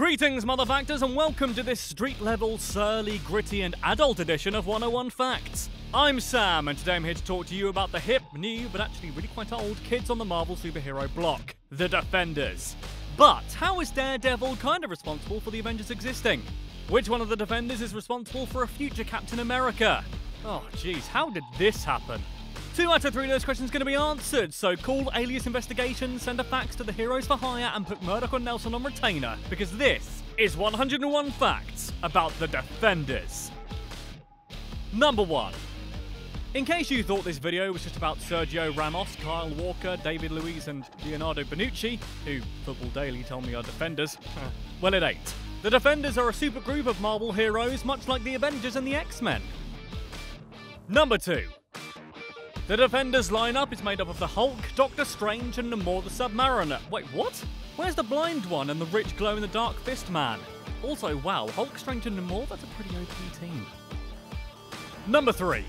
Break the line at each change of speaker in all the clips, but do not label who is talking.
Greetings, mother factors, and welcome to this street level, surly, gritty, and adult edition of 101 Facts. I'm Sam, and today I'm here to talk to you about the hip, new, but actually really quite old kids on the Marvel superhero block, the Defenders. But how is Daredevil kind of responsible for the Avengers existing? Which one of the Defenders is responsible for a future Captain America? Oh, jeez, how did this happen? Two out of three of those questions going to be answered, so call Alias Investigations, send a fax to the Heroes for Hire, and put Murdock or Nelson on retainer, because this is 101 facts about the Defenders. Number 1. In case you thought this video was just about Sergio Ramos, Kyle Walker, David Luiz, and Leonardo Bonucci, who Football Daily told me are Defenders, well, it ain't. The Defenders are a supergroup of Marvel heroes, much like the Avengers and the X Men. Number 2. The Defenders lineup is made up of the Hulk, Doctor Strange, and Namor the Submariner. Wait, what? Where's the blind one and the rich glow in the dark fist man? Also, wow, Hulk, Strange, and Namor, that's a pretty OP team. Number 3.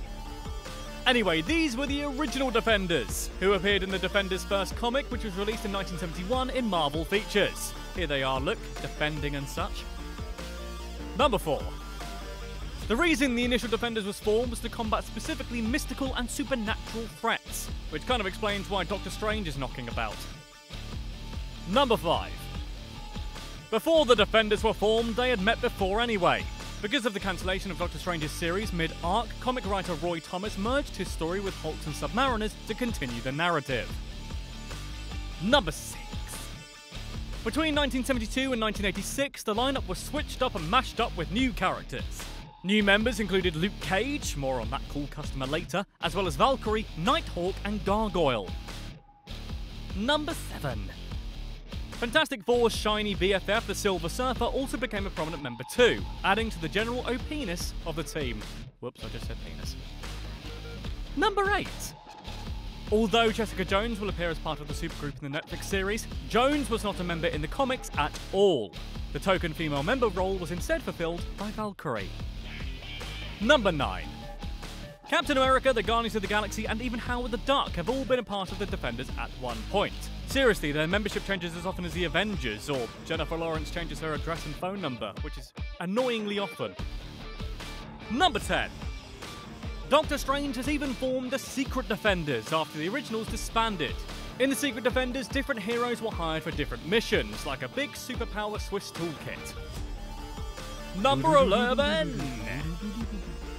Anyway, these were the original Defenders, who appeared in the Defenders' first comic, which was released in 1971 in Marvel Features. Here they are, look, defending and such. Number 4. The reason the initial Defenders was formed was to combat specifically mystical and supernatural threats, which kind of explains why Doctor Strange is knocking about. Number 5. Before the Defenders were formed, they had met before anyway. Because of the cancellation of Doctor Strange's series mid-arc, comic writer Roy Thomas merged his story with Hulks and Submariners to continue the narrative. Number 6. Between 1972 and 1986, the lineup was switched up and mashed up with new characters. New members included Luke Cage, more on that cool customer later, as well as Valkyrie, Nighthawk, and Gargoyle. Number 7. Fantastic Four's shiny BFF, the Silver Surfer, also became a prominent member too, adding to the general OP-ness of the team. Whoops, I just said penis. Number 8. Although Jessica Jones will appear as part of the supergroup in the Netflix series, Jones was not a member in the comics at all. The token female member role was instead fulfilled by Valkyrie. Number 9. Captain America, the Guardians of the Galaxy, and even Howard the Duck have all been a part of the Defenders at one point. Seriously, their membership changes as often as the Avengers, or Jennifer Lawrence changes her address and phone number, which is annoyingly often. Number 10. Doctor Strange has even formed the Secret Defenders after the originals disbanded. In the Secret Defenders, different heroes were hired for different missions, like a big superpower Swiss toolkit. Number 11!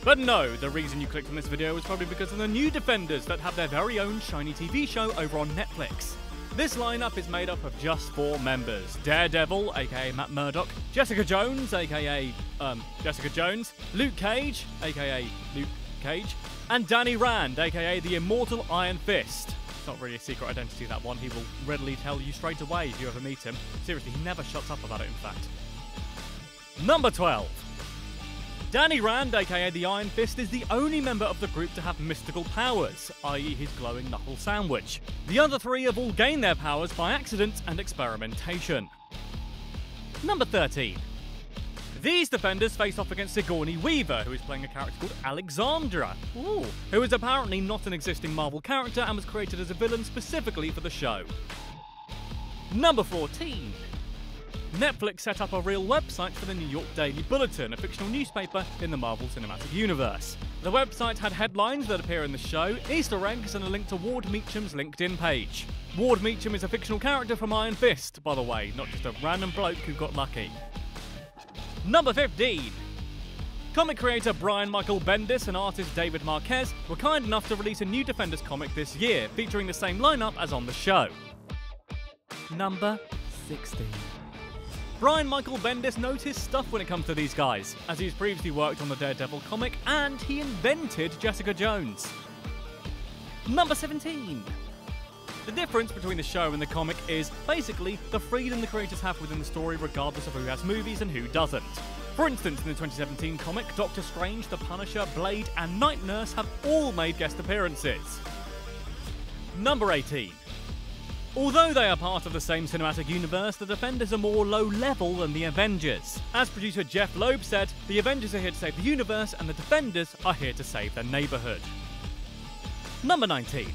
But no, the reason you clicked on this video was probably because of the new Defenders that have their very own shiny TV show over on Netflix. This lineup is made up of just four members Daredevil, aka Matt Murdock, Jessica Jones, aka um, Jessica Jones, Luke Cage, aka Luke Cage, and Danny Rand, aka the Immortal Iron Fist. It's not really a secret identity, that one. He will readily tell you straight away if you ever meet him. Seriously, he never shuts up about it, in fact. Number 12. Danny Rand, aka the Iron Fist, is the only member of the group to have mystical powers, i.e., his glowing knuckle sandwich. The other three have all gained their powers by accident and experimentation. Number 13. These defenders face off against Sigourney Weaver, who is playing a character called Alexandra, Ooh. who is apparently not an existing Marvel character and was created as a villain specifically for the show. Number 14. Netflix set up a real website for the New York Daily Bulletin, a fictional newspaper in the Marvel Cinematic Universe. The website had headlines that appear in the show, Easter eggs, and a link to Ward Meacham's LinkedIn page. Ward Meacham is a fictional character from Iron Fist, by the way, not just a random bloke who got lucky. Number 15. Comic creator Brian Michael Bendis and artist David Marquez were kind enough to release a new Defenders comic this year, featuring the same lineup as on the show. Number 16. Brian Michael Bendis knows his stuff when it comes to these guys, as he's previously worked on the Daredevil comic and he invented Jessica Jones. Number 17. The difference between the show and the comic is basically the freedom the creators have within the story, regardless of who has movies and who doesn't. For instance, in the 2017 comic, Doctor Strange, The Punisher, Blade, and Night Nurse have all made guest appearances. Number 18. Although they are part of the same cinematic universe, the Defenders are more low level than the Avengers. As producer Jeph Loeb said, the Avengers are here to save the universe and the Defenders are here to save their neighbourhood. Number 19.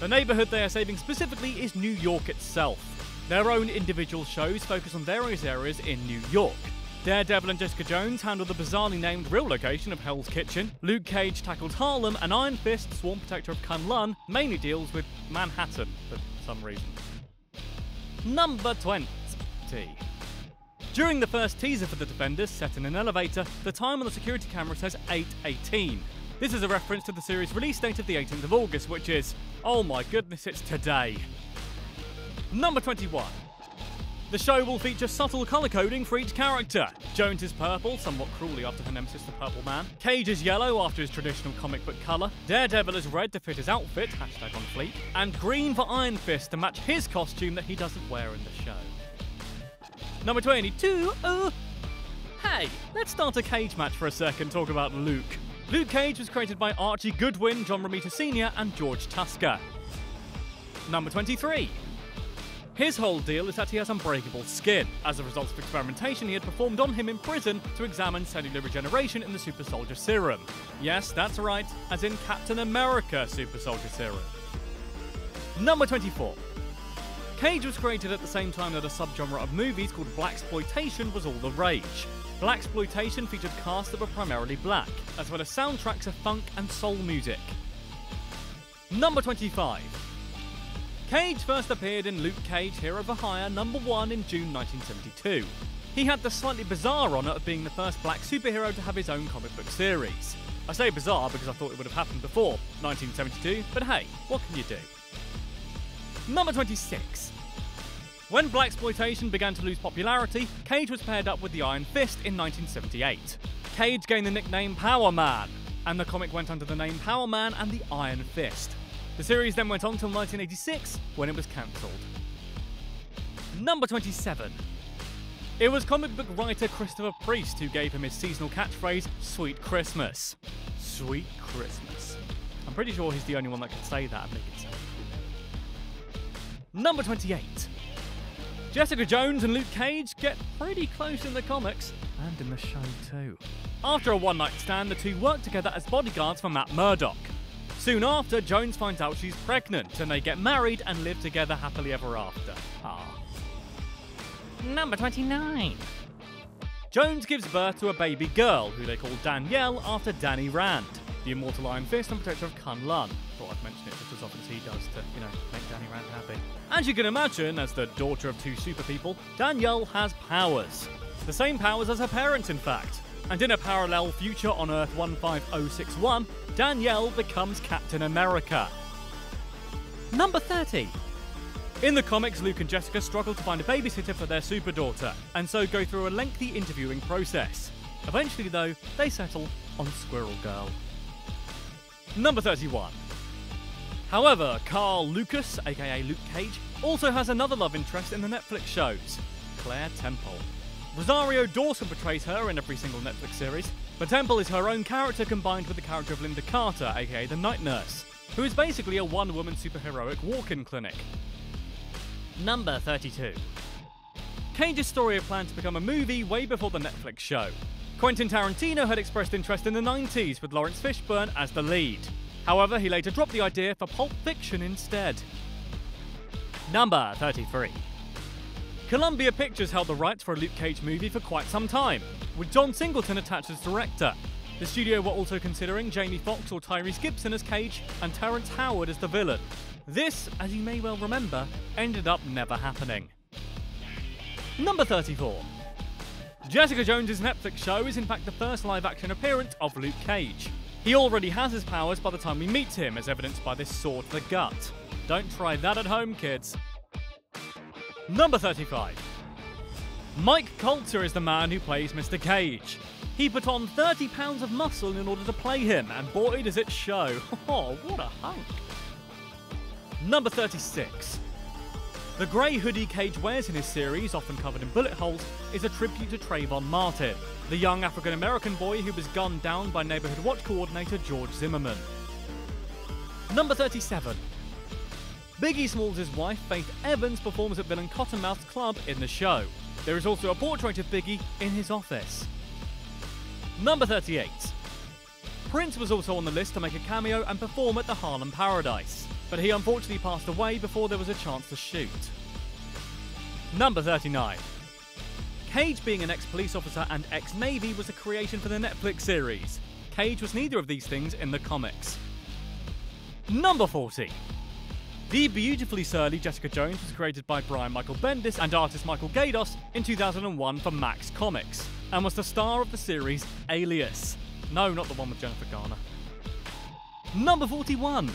The neighbourhood they are saving specifically is New York itself. Their own individual shows focus on various areas in New York. Daredevil and Jessica Jones handle the bizarrely named real location of Hell's Kitchen. Luke Cage tackles Harlem, and Iron Fist, Swarm Protector of Kunlun, mainly deals with Manhattan some reason. Number 20. During the first teaser for the Defenders, set in an elevator, the time on the security camera says 8.18. This is a reference to the series release date of the 18th of August, which is, oh my goodness, it's today. Number 21. The show will feature subtle colour coding for each character. Jones is purple, somewhat cruelly after her nemesis, the Purple Man. Cage is yellow after his traditional comic book colour. Daredevil is red to fit his outfit, hashtag on fleet. And green for Iron Fist to match his costume that he doesn't wear in the show. Number 22, uh, hey, let's start a cage match for a second, talk about Luke. Luke Cage was created by Archie Goodwin, John Romita Sr., and George Tuska. Number 23. His whole deal is that he has unbreakable skin. As a result of experimentation he had performed on him in prison to examine cellular regeneration in the Super Soldier Serum. Yes, that's right, as in Captain America Super Soldier Serum. Number 24. Cage was created at the same time that a subgenre of movies called blaxploitation was all the rage. Blaxploitation featured casts that were primarily black, as well as soundtracks of funk and soul music. Number 25. Cage first appeared in Luke Cage Hero for Hire number 1 in June 1972. He had the slightly bizarre honour of being the first black superhero to have his own comic book series. I say bizarre because I thought it would have happened before 1972, but hey, what can you do? Number 26. When black exploitation began to lose popularity, Cage was paired up with the Iron Fist in 1978. Cage gained the nickname Power Man, and the comic went under the name Power Man and the Iron Fist. The series then went on till 1986 when it was cancelled. Number 27. It was comic book writer Christopher Priest who gave him his seasonal catchphrase, Sweet Christmas. Sweet Christmas. I'm pretty sure he's the only one that can say that and make it sound Number 28. Jessica Jones and Luke Cage get pretty close in the comics, and in the show too. After a one night stand, the two work together as bodyguards for Matt Murdock. Soon after, Jones finds out she's pregnant and they get married and live together happily ever after. Ah. Number 29. Jones gives birth to a baby girl who they call Danielle after Danny Rand, the immortal Iron Fist and protector of Kunlun. Thought I'd mention it just as often as he does to, you know, make Danny Rand happy. As you can imagine, as the daughter of two super people, Danielle has powers. The same powers as her parents, in fact. And in a parallel future on Earth 15061, Danielle becomes Captain America. Number 30. In the comics, Luke and Jessica struggle to find a babysitter for their super daughter, and so go through a lengthy interviewing process. Eventually, though, they settle on Squirrel Girl. Number 31. However, Carl Lucas, aka Luke Cage, also has another love interest in the Netflix shows Claire Temple. Rosario Dawson portrays her in every single Netflix series, but Temple is her own character combined with the character of Linda Carter, aka the Night Nurse, who is basically a one woman superheroic walk in clinic. Number 32. Cage's story had planned to become a movie way before the Netflix show. Quentin Tarantino had expressed interest in the 90s with Laurence Fishburne as the lead. However, he later dropped the idea for Pulp Fiction instead. Number 33. Columbia Pictures held the rights for a Luke Cage movie for quite some time, with John Singleton attached as director. The studio were also considering Jamie Foxx or Tyrese Gibson as Cage and Terrence Howard as the villain. This, as you may well remember, ended up never happening. Number 34. Jessica Jones' Netflix show is in fact the first live action appearance of Luke Cage. He already has his powers by the time we meet him, as evidenced by this sword to the gut. Don't try that at home, kids. Number 35. Mike Colter is the man who plays Mr. Cage. He put on 30 pounds of muscle in order to play him, and boy does it show. Oh, what a hunk. Number 36. The grey hoodie Cage wears in his series, often covered in bullet holes, is a tribute to Trayvon Martin, the young African American boy who was gunned down by neighborhood watch coordinator George Zimmerman. Number 37. Biggie Smalls' wife, Faith Evans, performs at Villain Cottonmouth's club in the show. There is also a portrait of Biggie in his office. Number 38. Prince was also on the list to make a cameo and perform at the Harlem Paradise, but he unfortunately passed away before there was a chance to shoot. Number 39. Cage being an ex police officer and ex Navy was a creation for the Netflix series. Cage was neither of these things in the comics. Number 40. The beautifully surly Jessica Jones was created by Brian Michael Bendis and artist Michael Gaydos in 2001 for Max Comics, and was the star of the series Alias. No, not the one with Jennifer Garner. Number 41.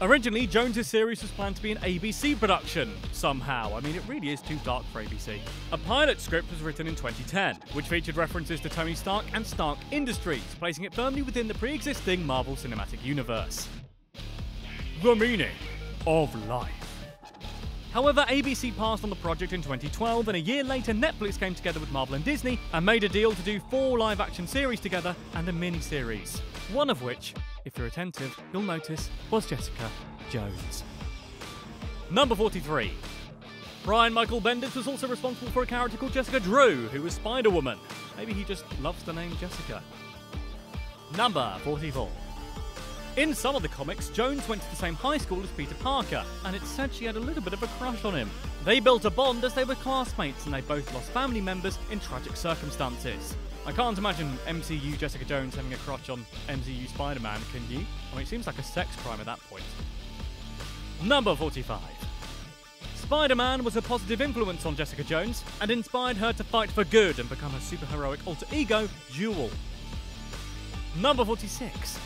Originally, Jones's series was planned to be an ABC production, somehow. I mean, it really is too dark for ABC. A pilot script was written in 2010, which featured references to Tony Stark and Stark Industries, placing it firmly within the pre existing Marvel Cinematic Universe. The meaning of life. However, ABC passed on the project in 2012, and a year later, Netflix came together with Marvel and Disney and made a deal to do four live action series together and a mini series. One of which, if you're attentive, you'll notice was Jessica Jones. Number 43. Brian Michael Bendis was also responsible for a character called Jessica Drew, who was Spider Woman. Maybe he just loves the name Jessica. Number 44. In some of the comics, Jones went to the same high school as Peter Parker, and it's said she had a little bit of a crush on him. They built a bond as they were classmates, and they both lost family members in tragic circumstances. I can't imagine MCU Jessica Jones having a crush on MCU Spider Man, can you? I mean, it seems like a sex crime at that point. Number 45. Spider Man was a positive influence on Jessica Jones and inspired her to fight for good and become her superheroic alter ego, Jewel. Number 46.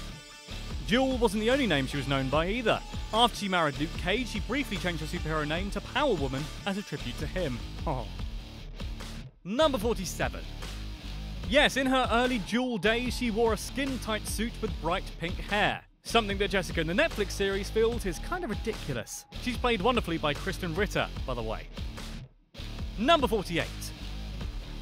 Jewel wasn't the only name she was known by either. After she married Luke Cage, she briefly changed her superhero name to Power Woman as a tribute to him. Oh. Number 47. Yes, in her early Jewel days, she wore a skin tight suit with bright pink hair. Something that Jessica in the Netflix series feels is kind of ridiculous. She's played wonderfully by Krysten Ritter, by the way. Number 48.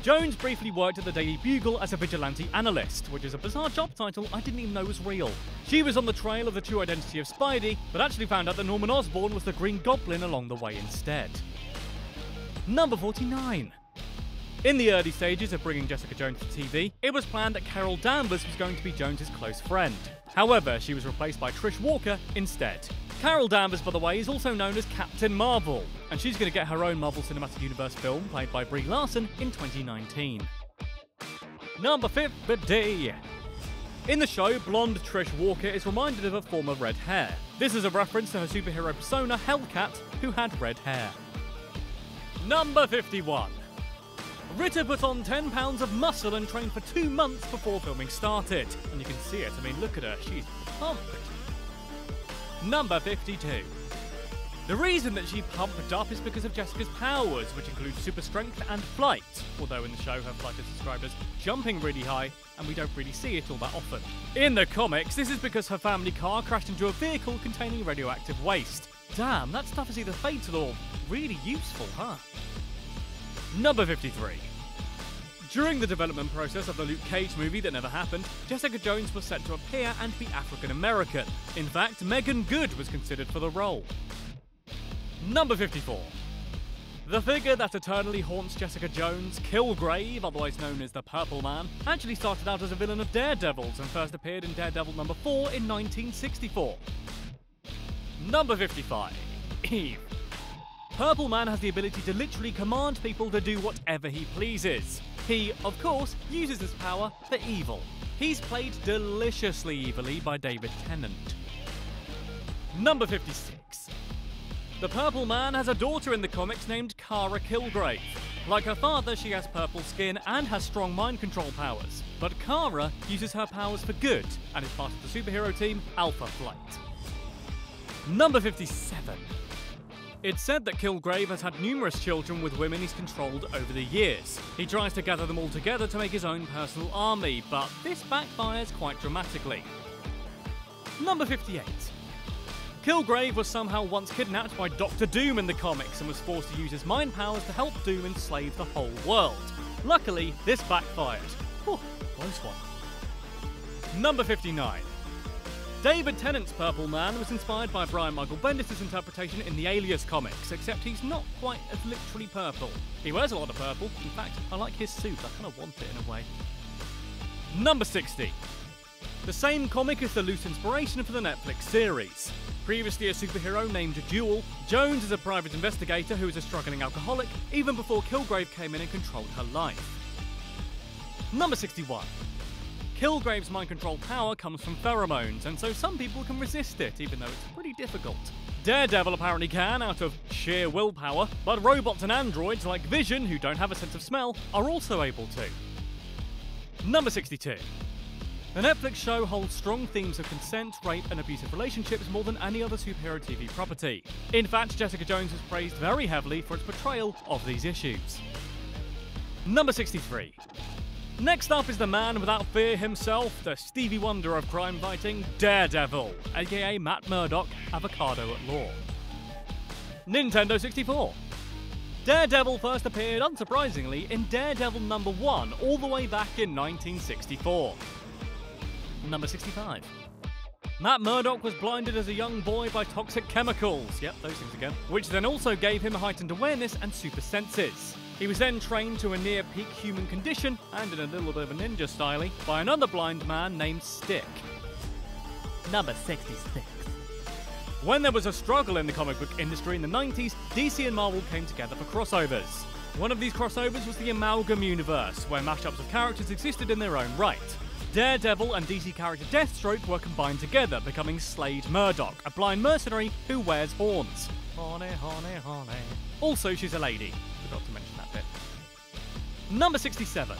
Jones briefly worked at the Daily Bugle as a vigilante analyst, which is a bizarre job title I didn't even know was real. She was on the trail of the true identity of Spidey, but actually found out that Norman Osborn was the Green Goblin along the way instead. Number 49. In the early stages of bringing Jessica Jones to TV, it was planned that Carol Danvers was going to be Jones's close friend. However, she was replaced by Trish Walker instead. Carol Danvers, by the way, is also known as Captain Marvel, and she's going to get her own Marvel Cinematic Universe film played by Brie Larson in 2019. Number 50. In the show, blonde Trish Walker is reminded of her former red hair. This is a reference to her superhero persona, Hellcat, who had red hair. Number 51. Ritter put on 10 pounds of muscle and trained for two months before filming started. And you can see it, I mean, look at her, she's pumped. Number 52. The reason that she pumped up is because of Jessica's powers, which include super strength and flight, although in the show her flight is described as jumping really high, and we don't really see it all that often. In the comics, this is because her family car crashed into a vehicle containing radioactive waste. Damn, that stuff is either fatal or really useful, huh? Number 53. During the development process of the Luke Cage movie that never happened, Jessica Jones was set to appear and be African American. In fact, Meagan Good was considered for the role. Number 54. The figure that eternally haunts Jessica Jones, Kilgrave, otherwise known as the Purple Man, actually started out as a villain of Daredevil's and first appeared in Daredevil number 4 in 1964. Number 55. Eve. Purple Man has the ability to literally command people to do whatever he pleases. He, of course, uses this power for evil. He's played deliciously evilly by David Tennant. Number 56. The Purple Man has a daughter in the comics named Kara Kilgrave. Like her father, she has purple skin and has strong mind control powers. But Kara uses her powers for good and is part of the superhero team Alpha Flight. Number 57. It's said that Kilgrave has had numerous children with women he's controlled over the years. He tries to gather them all together to make his own personal army, but this backfires quite dramatically. Number 58. Kilgrave was somehow once kidnapped by Doctor Doom in the comics and was forced to use his mind powers to help Doom enslave the whole world. Luckily, this backfired. Whew, close one. Number 59. David Tennant's Purple Man was inspired by Brian Michael Bendis' interpretation in the Alias comics, except he's not quite as literally purple. He wears a lot of purple. In fact, I like his suit. I kind of want it in a way. Number 60. The same comic is the loose inspiration for the Netflix series. Previously a superhero named Jewel, Jones is a private investigator who is a struggling alcoholic even before Kilgrave came in and controlled her life. Number 61. Kilgrave's mind control power comes from pheromones, and so some people can resist it, even though it's pretty difficult. Daredevil apparently can, out of sheer willpower, but robots and androids like Vision, who don't have a sense of smell, are also able to. Number 62. The Netflix show holds strong themes of consent, rape, and abusive relationships more than any other superhero TV property. In fact, Jessica Jones was praised very heavily for its portrayal of these issues. Number 63. Next up is the man without fear himself, the Stevie Wonder of crime fighting, Daredevil, aka Matt Murdock, avocado at law. Nintendo 64. Daredevil first appeared, unsurprisingly, in Daredevil number 1 all the way back in 1964. Number 65. Matt Murdock was blinded as a young boy by toxic chemicals, yep, those things again, which then also gave him heightened awareness and super senses. He was then trained to a near peak human condition, and in a little bit of a ninja style, by another blind man named Stick. Number 66. When there was a struggle in the comic book industry in the 90s, DC and Marvel came together for crossovers. One of these crossovers was the Amalgam Universe, where mashups of characters existed in their own right. Daredevil and DC character Deathstroke were combined together, becoming Slade Murdock, a blind mercenary who wears horns. Honey, honey, honey. Also, she's a lady. Forgot to mention. Number 67.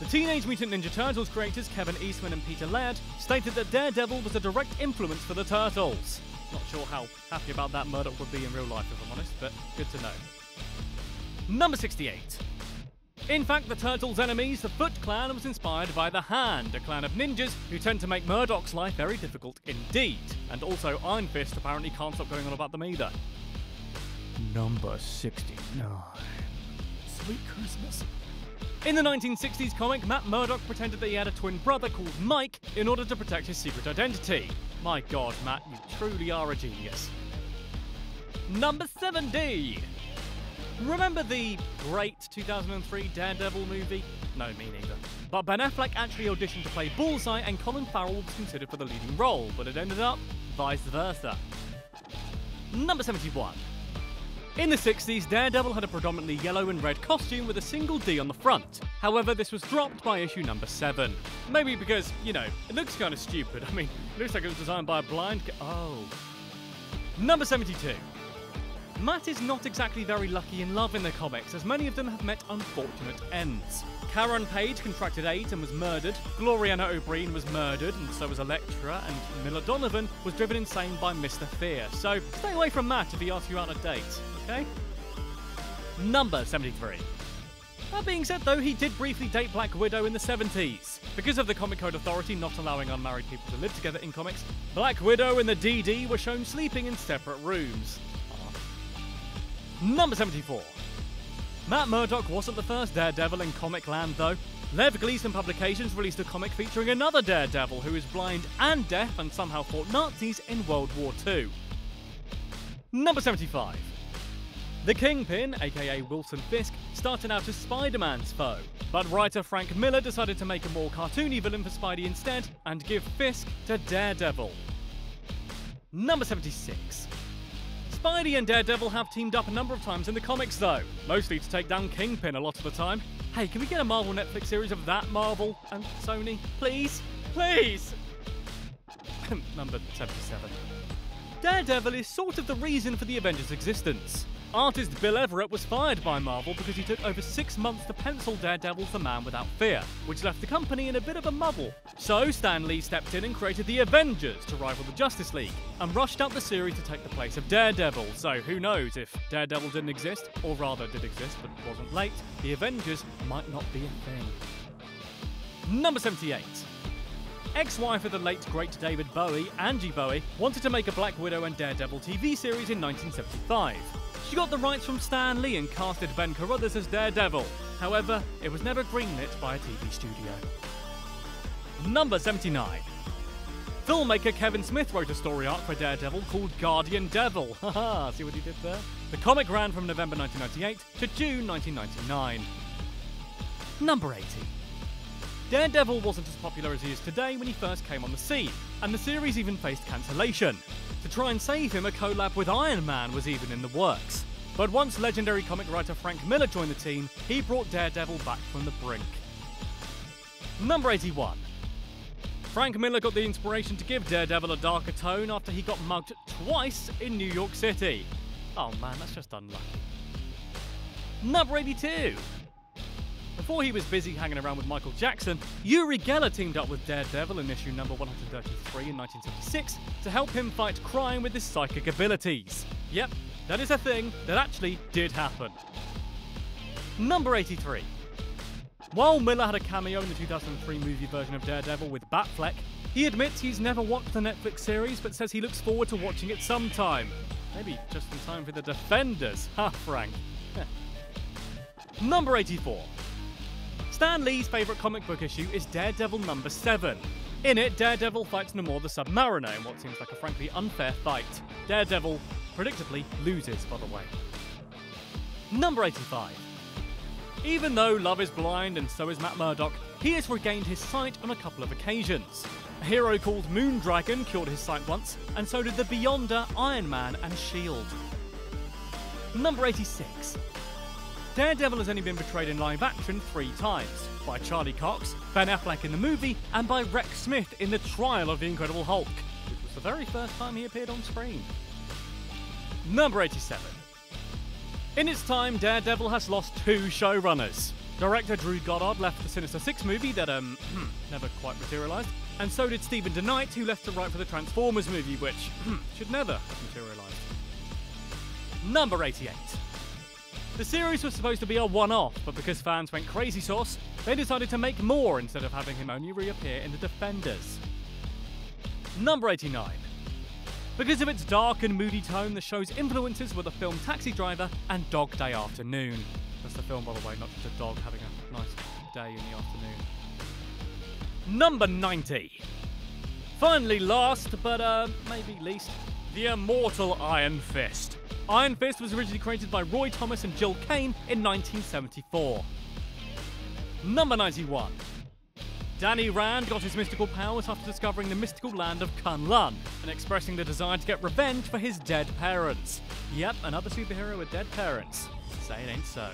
The Teenage Mutant Ninja Turtles creators Kevin Eastman and Peter Laird stated that Daredevil was a direct influence for the Turtles. Not sure how happy about that Murdock would be in real life, if I'm honest, but good to know. Number 68. In fact, the Turtles' enemies, the Foot Clan, was inspired by the Hand, a clan of ninjas who tend to make Murdock's life very difficult indeed. And also, Iron Fist apparently can't stop going on about them either. Number 69. Sweet Christmas. In the 1960s comic, Matt Murdock pretended that he had a twin brother called Mike in order to protect his secret identity. My god, Matt, you truly are a genius. Number 70. Remember the great 2003 Daredevil movie? No, me neither. But Ben Affleck actually auditioned to play Bullseye and Colin Farrell was considered for the leading role, but it ended up vice versa. Number 71. In the 60s, Daredevil had a predominantly yellow and red costume with a single D on the front. However, this was dropped by issue number 7. Maybe because, you know, it looks kind of stupid. I mean, it looks like it was designed by a blind. oh. Number 72. Matt is not exactly very lucky in love in the comics, as many of them have met unfortunate ends. Karen Page contracted AIDS and was murdered, Glorianna O'Breen was murdered, and so was Elektra, and Milla Donovan was driven insane by Mr. Fear. So stay away from Matt if he asks you out on a date, okay? Number 73. That being said, though, he did briefly date Black Widow in the 70s. Because of the Comic Code Authority not allowing unmarried people to live together in comics, Black Widow and the DD were shown sleeping in separate rooms. Number 74. Matt Murdock wasn't the first Daredevil in comic land, though. Lev Gleason Publications released a comic featuring another Daredevil who is blind and deaf and somehow fought Nazis in World War II. Number 75. The Kingpin, aka Wilson Fisk, started out as Spider Man's foe, but writer Frank Miller decided to make a more cartoony villain for Spidey instead and give Fisk to Daredevil. Number 76. Spidey and Daredevil have teamed up a number of times in the comics, though, mostly to take down Kingpin a lot of the time. Hey, can we get a Marvel Netflix series of that Marvel and Sony? Please? Please! Number 77. Daredevil is sort of the reason for the Avengers' existence. Artist Bill Everett was fired by Marvel because he took over six months to pencil Daredevil's The Man Without Fear, which left the company in a bit of a muddle. So Stan Lee stepped in and created the Avengers to rival the Justice League, and rushed out the series to take the place of Daredevil. So who knows if Daredevil didn't exist, or rather did exist but wasn't late, the Avengers might not be a thing. Number 78. Ex-wife of the late great David Bowie, Angie Bowie, wanted to make a Black Widow and Daredevil TV series in 1975. She got the rights from Stan Lee and casted Ben Carruthers as Daredevil. However, it was never greenlit by a TV studio. Number 79. Filmmaker Kevin Smith wrote a story arc for Daredevil called Guardian Devil. Haha, see what he did there? The comic ran from November 1998 to June 1999. Number 80. Daredevil wasn't as popular as he is today when he first came on the scene, and the series even faced cancellation. To try and save him, a collab with Iron Man was even in the works. But once legendary comic writer Frank Miller joined the team, he brought Daredevil back from the brink. Number 81. Frank Miller got the inspiration to give Daredevil a darker tone after he got mugged twice in New York City. Oh man, that's just unlucky. Number 82. Before he was busy hanging around with Michael Jackson, Uri Geller teamed up with Daredevil in issue number 133 in 1976 to help him fight crime with his psychic abilities. Yep, that is a thing that actually did happen. Number 83. While Miller had a cameo in the 2003 movie version of Daredevil with Batfleck, he admits he's never watched the Netflix series but says he looks forward to watching it sometime. Maybe just in time for the Defenders, huh, Frank? Number 84. Stan Lee's favourite comic book issue is Daredevil number 7. In it, Daredevil fights Namor the Submariner in what seems like a frankly unfair fight. Daredevil, predictably, loses, by the way. Number 85. Even though Love is blind and so is Matt Murdock, he has regained his sight on a couple of occasions. A hero called Moondragon cured his sight once, and so did the Beyonder, Iron Man, and S.H.I.E.L.D. Number 86. Daredevil has only been portrayed in live action three times by Charlie Cox, Ben Affleck in the movie, and by Rex Smith in The Trial of the Incredible Hulk, which was the very first time he appeared on screen. Number 87. In its time, Daredevil has lost two showrunners. Director Drew Goddard left the Sinister Six movie that, um, never quite materialised, and so did Steven DeKnight, who left to write for the Transformers movie, which should never have materialised. Number 88. The series was supposed to be a one off, but because fans went crazy sauce, they decided to make more instead of having him only reappear in The Defenders. Number 89. Because of its dark and moody tone, the show's influences were the film Taxi Driver and Dog Day Afternoon. That's the film, by the way, not just a dog having a nice day in the afternoon. Number 90. Finally, last, but uh, maybe least, the immortal Iron Fist. Iron Fist was originally created by Roy Thomas and Gil Kane in 1974. Number 91. Danny Rand got his mystical powers after discovering the mystical land of Kunlun and expressing the desire to get revenge for his dead parents. Yep, another superhero with dead parents. Say it ain't so.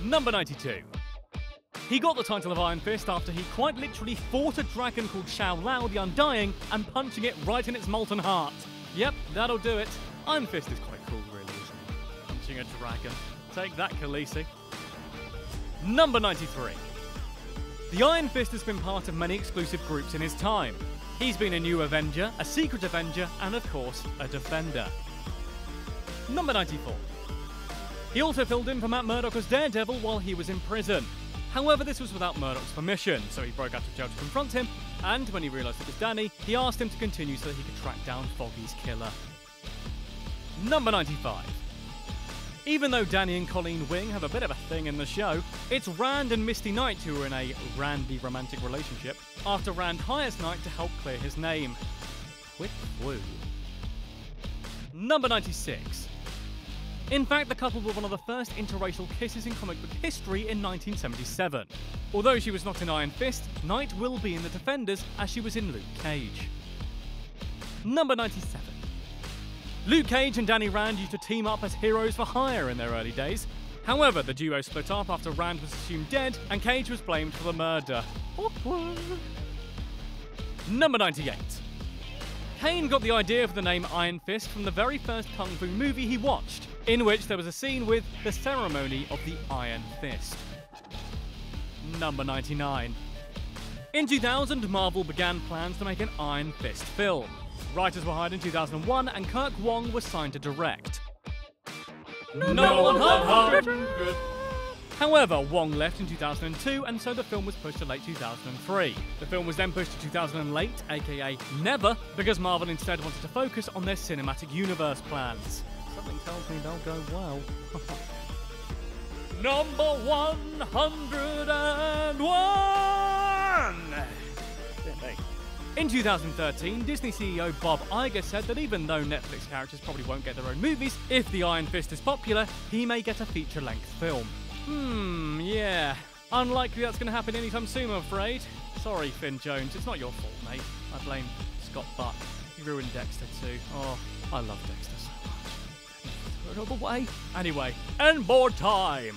Number 92. He got the title of Iron Fist after he quite literally fought a dragon called Shou-Lao the Undying and punching it right in its molten heart. Yep, that'll do it. Iron Fist is quite cool, really? Punching a dragon. Take that, Khaleesi. Number 93. The Iron Fist has been part of many exclusive groups in his time. He's been a new Avenger, a Secret Avenger, and of course, a Defender. Number 94. He also filled in for Matt Murdock as Daredevil while he was in prison. However, this was without Murdock's permission, so he broke out of jail to confront him, and when he realised it was Danny, he asked him to continue so that he could track down Foggy's killer. Number 95. Even though Danny and Colleen Wing have a bit of a thing in the show, it's Rand and Misty Knight who are in a Randy romantic relationship after Rand hires Knight to help clear his name. Quick woo. Number 96. In fact, the couple were one of the first interracial kisses in comic book history in 1977. Although she was not in Iron Fist, Knight will be in The Defenders as she was in Luke Cage. Number 97. Luke Cage and Danny Rand used to team up as heroes for hire in their early days. However, the duo split up after Rand was assumed dead and Cage was blamed for the murder. Number 98. Kane got the idea for the name Iron Fist from the very first Kung Fu movie he watched, in which there was a scene with the ceremony of the Iron Fist. Number 99. In 2000, Marvel began plans to make an Iron Fist film. Writers were hired in 2001, and Kirk Wong was signed to direct.
Number 100.
However, Wong left in 2002, and so the film was pushed to late 2003. The film was then pushed to 2008, aka never, because Marvel instead wanted to focus on their cinematic universe plans. Something tells me they'll go well. Number 101! In 2013, Disney CEO Bob Iger said that even though Netflix characters probably won't get their own movies, if the Iron Fist is popular, he may get a feature length film. Hmm, yeah. Unlikely that's going to happen anytime soon, I'm afraid. Sorry, Finn Jones, it's not your fault, mate. I blame Scott Buck. He ruined Dexter too. Oh, I love Dexter so much. Another way. Anyway, and more time.